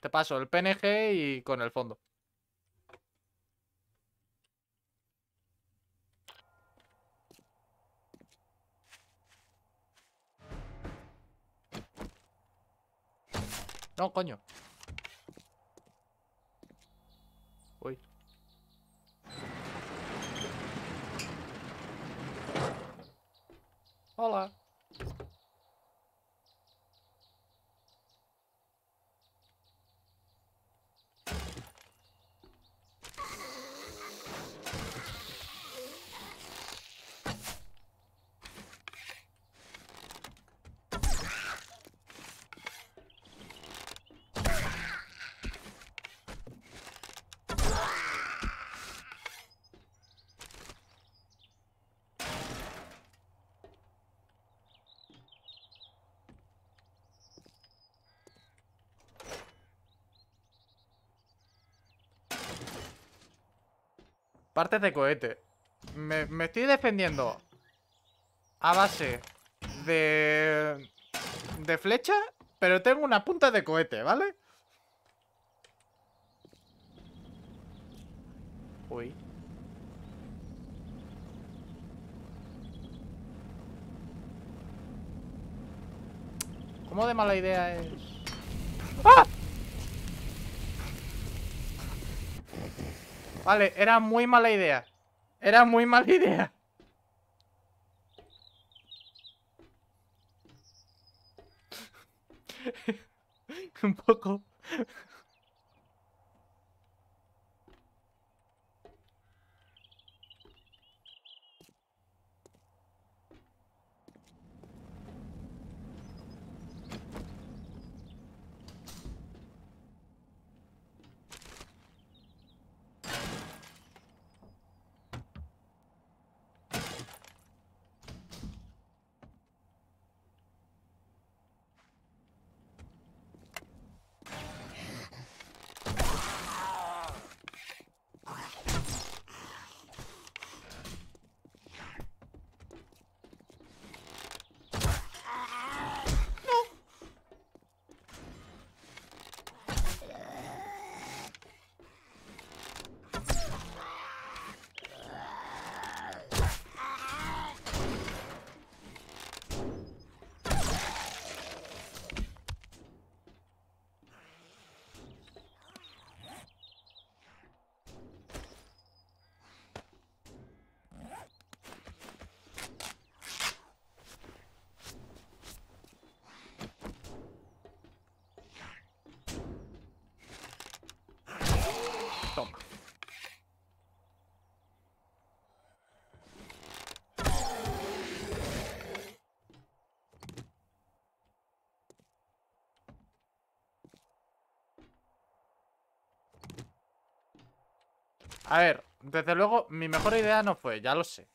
Te paso el PNG y con el fondo. No, coño. Uy. Hola. Partes de cohete. Me, me estoy defendiendo a base de... De flecha, pero tengo una punta de cohete, ¿vale? Uy. ¿Cómo de mala idea es? ¡Ah! Vale, era muy mala idea. Era muy mala idea. Un poco. A ver, desde luego, mi mejor idea no fue, ya lo sé.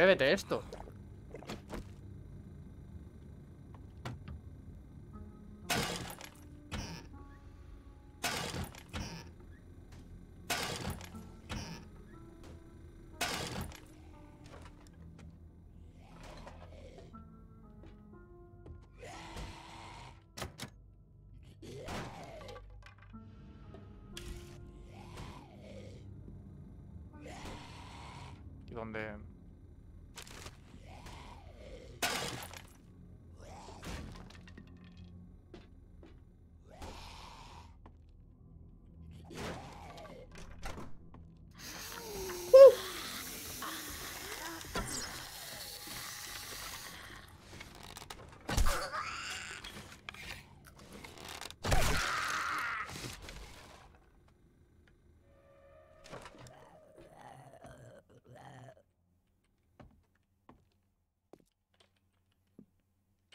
Bébete esto. Donde...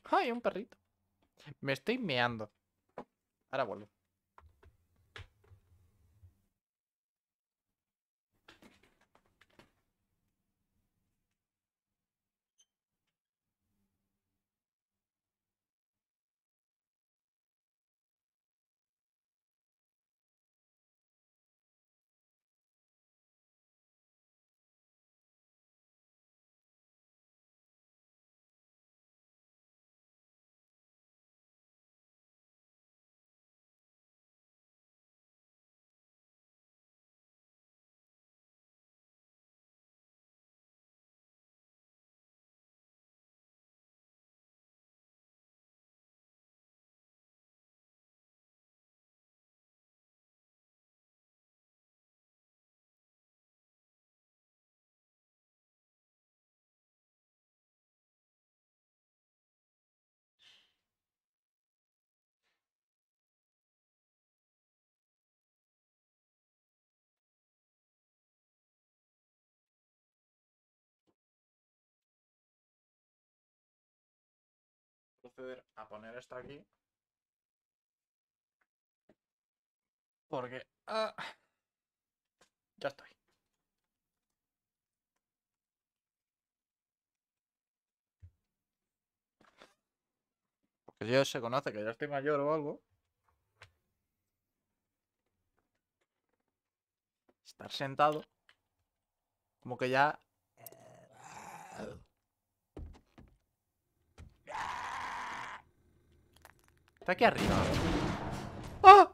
¡Ay, un perrito! Me estoy meando. Ahora vuelvo. Proceder a poner esto aquí. Porque... ah, ya estoy. Porque ya se conoce que ya estoy mayor o algo. Estar sentado. Como que ya... Está aquí arriba. ¡Ah!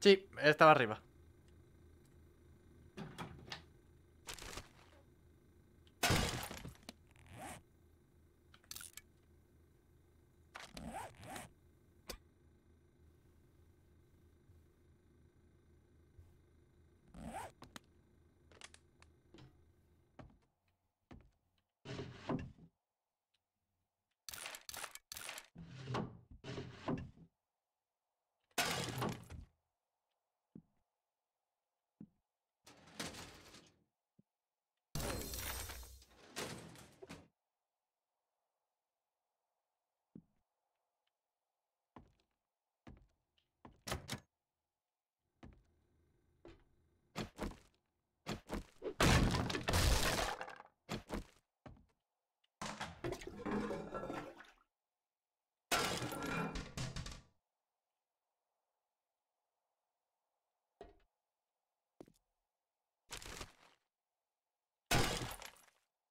Sí, estaba arriba.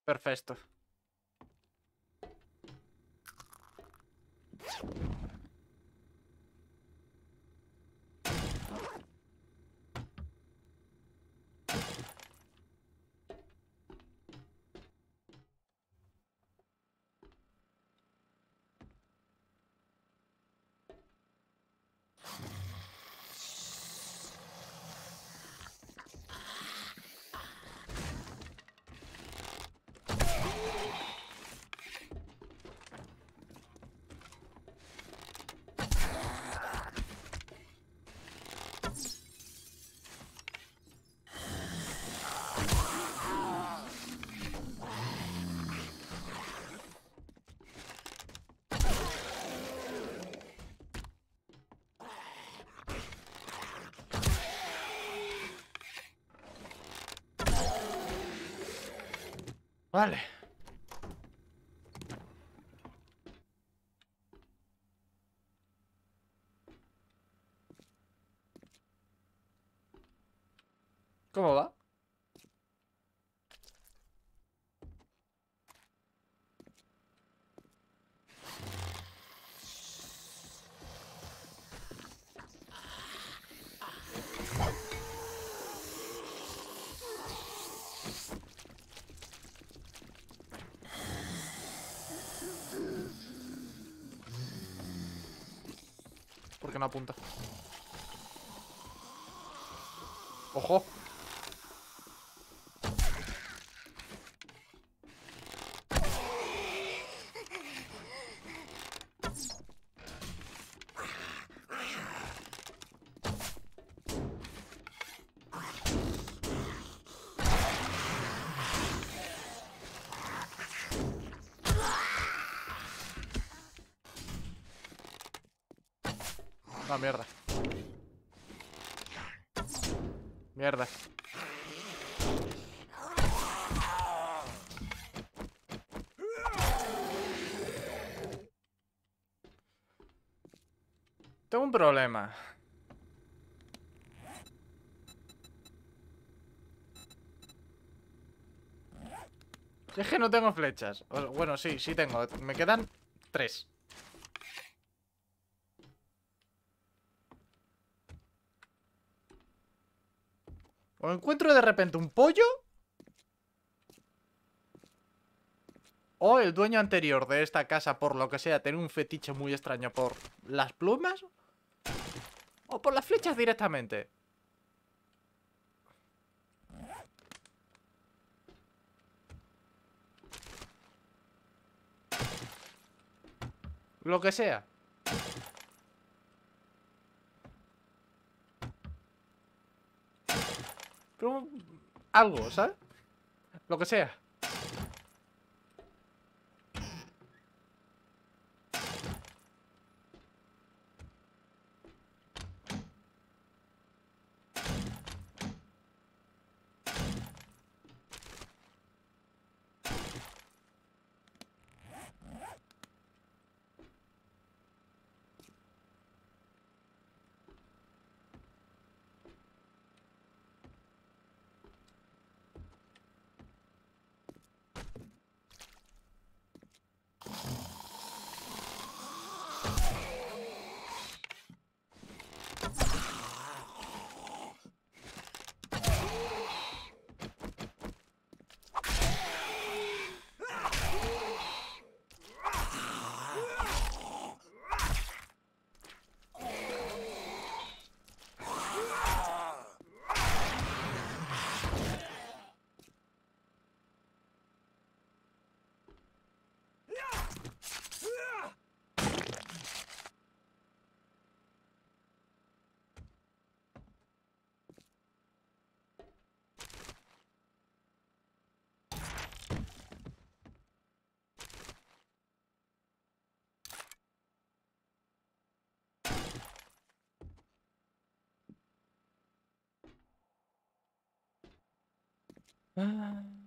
Perfecto. Vale. ¿Cómo va? ¿Por qué Ah, mierda. Mierda. Tengo un problema. Es que no tengo flechas. Bueno, sí, sí tengo. Me quedan tres. O encuentro de repente un pollo. O el dueño anterior de esta casa, por lo que sea, tiene un fetiche muy extraño por las plumas. O por las flechas directamente. Lo que sea. Pero algo, ¿sabes? Lo que sea. Um.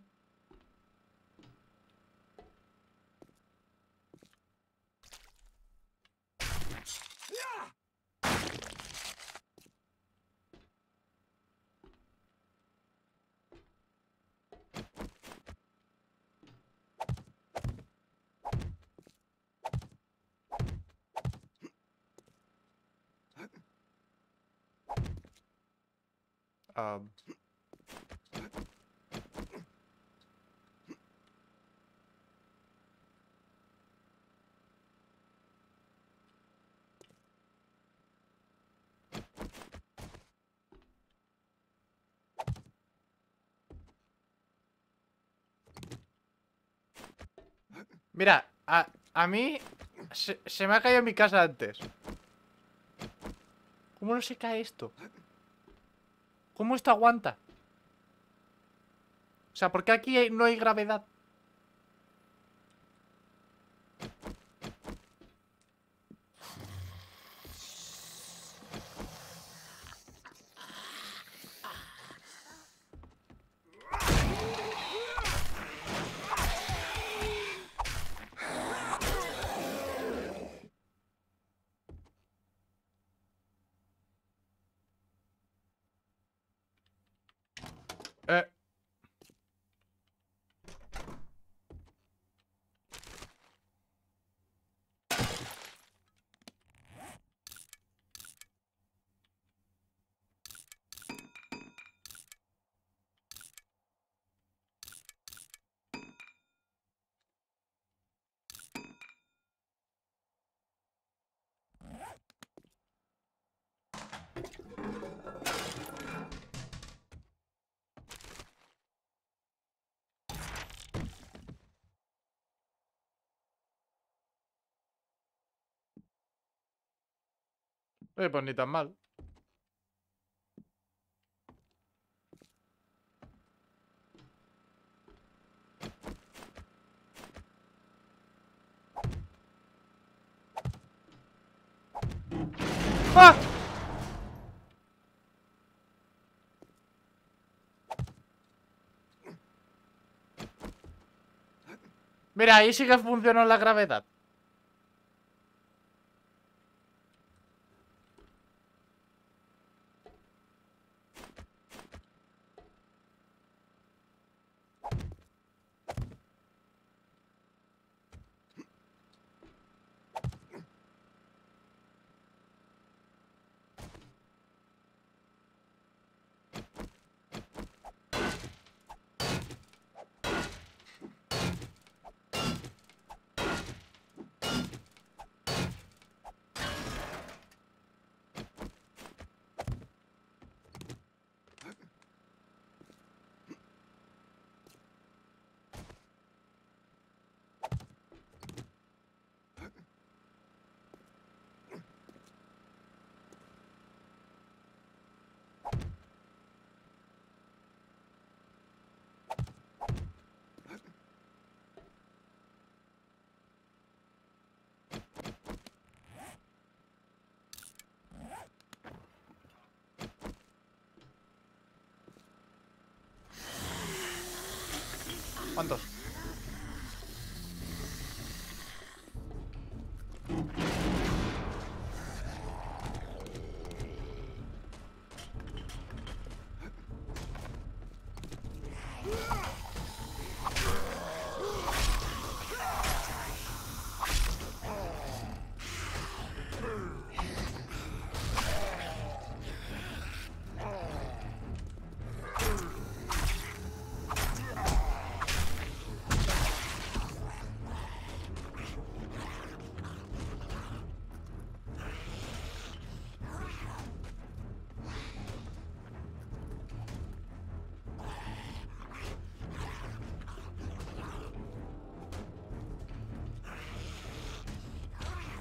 Mira, a, a mí se, se me ha caído mi casa antes. ¿Cómo no se cae esto? ¿Cómo esto aguanta? O sea, ¿por qué aquí no hay gravedad? Eh. Pues ni tan mal. ¡Ah! Mira, ahí sí que funcionó la gravedad. ¿Cuántos?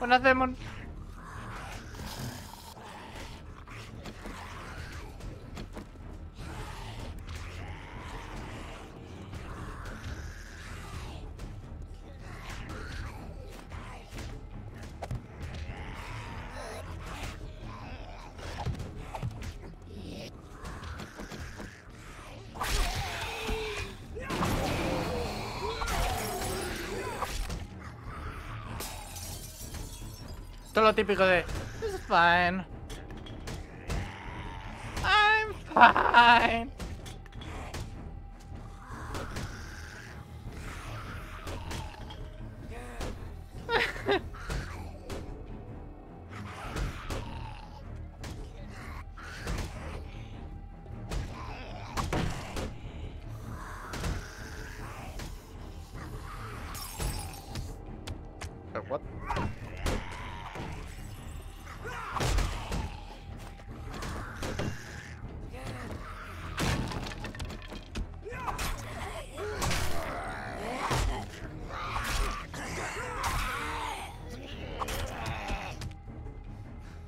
Buenas, Demon. Es lo típico de... It's fine. I'm fine.